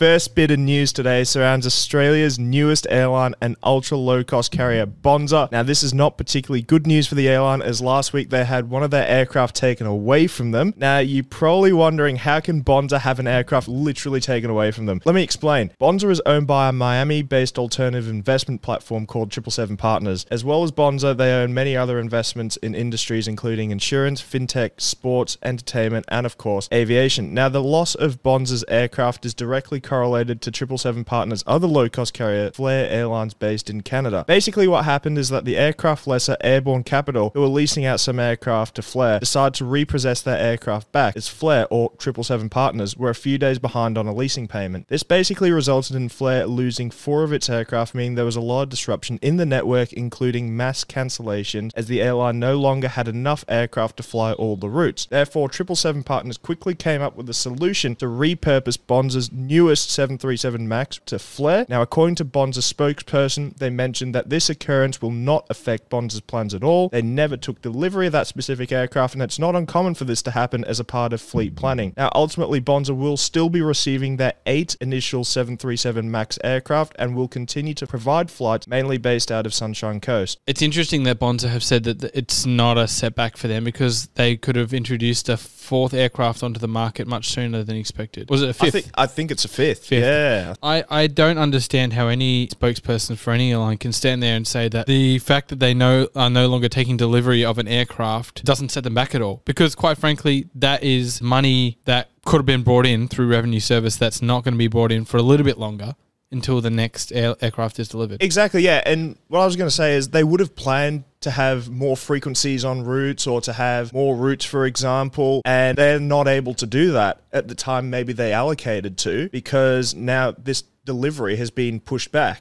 First bit of news today surrounds Australia's newest airline and ultra low cost carrier, Bonza. Now, this is not particularly good news for the airline, as last week they had one of their aircraft taken away from them. Now, you're probably wondering how can Bonza have an aircraft literally taken away from them? Let me explain. Bonza is owned by a Miami based alternative investment platform called 777 Partners. As well as Bonza, they own many other investments in industries including insurance, fintech, sports, entertainment, and of course, aviation. Now, the loss of Bonza's aircraft is directly correlated to 777 Partners' other low-cost carrier, Flair Airlines, based in Canada. Basically, what happened is that the aircraft lessor Airborne Capital, who were leasing out some aircraft to Flair, decided to repossess their aircraft back, as Flair, or 777 Partners, were a few days behind on a leasing payment. This basically resulted in Flair losing four of its aircraft, meaning there was a lot of disruption in the network, including mass cancellation, as the airline no longer had enough aircraft to fly all the routes. Therefore, 777 Partners quickly came up with a solution to repurpose Bonza's newest 737 MAX to Flair. Now, according to Bonza's spokesperson, they mentioned that this occurrence will not affect Bonza's plans at all. They never took delivery of that specific aircraft, and it's not uncommon for this to happen as a part of fleet planning. Now, ultimately, Bonza will still be receiving their eight initial 737 MAX aircraft and will continue to provide flights mainly based out of Sunshine Coast. It's interesting that Bonza have said that it's not a setback for them because they could have introduced a fourth aircraft onto the market much sooner than expected. Was it a fifth? I think, I think it's a fifth. Fifth. Yeah. I, I don't understand how any spokesperson for any airline can stand there and say that the fact that they know are no longer taking delivery of an aircraft doesn't set them back at all. Because quite frankly, that is money that could have been brought in through revenue service that's not going to be brought in for a little bit longer until the next air- aircraft is delivered. Exactly, yeah. And what I was going to say is they would have planned to have more frequencies on routes or to have more routes, for example, and they're not able to do that at the time maybe they allocated to because now this delivery has been pushed back.